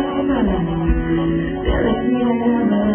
Feel it